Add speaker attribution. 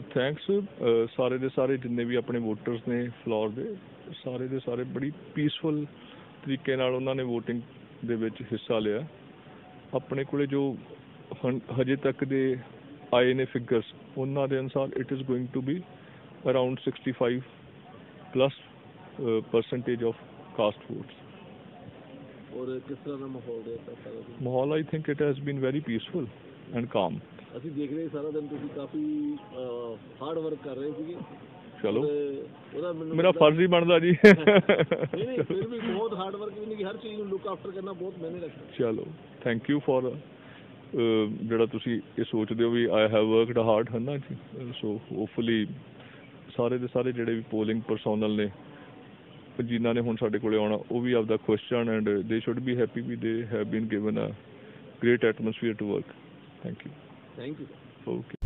Speaker 1: Thanks ਸਾਰੇ ਦੇ ਸਾਰੇ ਜਿੰਨੇ ਵੀ ਆਪਣੇ ਵੋਟਰਸ ਨੇ ਫਲੋਰ ਦੇ ਸਾਰੇ ਦੇ ਸਾਰੇ ਬੜੀ ਪੀਸਫੁਲ ਤਰੀਕੇ ਨਾਲ ਉਹਨਾਂ ਨੇ VOTING ਦੇ ਵਿੱਚ ਹਿੱਸਾ ਲਿਆ। ਆਪਣੇ ਕੋਲੇ ਜੋ ਹਜੇ ਤੱਕ ਦੇ ਆਏ ਨੇ ਫਿਗਰਸ ਉਹਨਾਂ ਦੇ ਅਨੁਸਾਰ it is going to be around 65 plus percentage of caste votes
Speaker 2: ਔਰ ਕਿਸ ਤਰ੍ਹਾਂ ਦਾ ਮਾਹੌਲ ਦਿਨ
Speaker 1: ਮਾਹੌਲ I think it has been very peaceful and calm
Speaker 2: ਅਸੀਂ ਦੇਖ ਰਹੇ ਸਾਰਾ ਦਿਨ ਤੁਸੀਂ ਕਾਫੀ ਹਾਰਡ ਵਰਕ ਕਰ ਰਹੇ ਸੀਗੇ।
Speaker 1: ਚਲੋ।
Speaker 2: ਉਹਦਾ ਮੈਨੂੰ
Speaker 1: ਮੇਰਾ ਫਰਜ਼ ਹੀ ਬਣਦਾ ਜੀ।
Speaker 2: ਨਹੀਂ ਨਹੀਂ ਫਿਰ ਵੀ ਬਹੁਤ ਹਾਰਡ ਵਰਕ ਵੀ ਨਹੀਂ ਕਿ ਹਰ ਚੀਜ਼ ਨੂੰ ਲੁੱਕ ਆਫਟਰ ਕਰਨਾ ਬਹੁਤ ਮਿਹਨਤ ਰੱਖਦਾ
Speaker 1: ਚਲੋ ਥੈਂਕ ਯੂ ਫॉर ਜਿਹੜਾ ਤੁਸੀਂ ਇਹ ਸੋਚਦੇ ਹੋ ਵੀ ਆਈ ਹੈਵ ਵਰਕਡ ਹਾਰਡ ਹੈ ਨਾ ਜੀ? ਸੋ ਹੋਪਫੁਲੀ ਸਾਰੇ ਦੇ ਸਾਰੇ ਜਿਹੜੇ ਵੀ ਪੋਲਿੰਗ ਪਰਸੋਨਲ ਨੇ ਜਿਨ੍ਹਾਂ ਨੇ ਹੁਣ ਸਾਡੇ ਕੋਲੇ ਆਉਣਾ ਉਹ ਵੀ ਆਪਦਾ question and they should be happy we they have been given a great atmosphere to work thank you
Speaker 2: thank you
Speaker 1: okay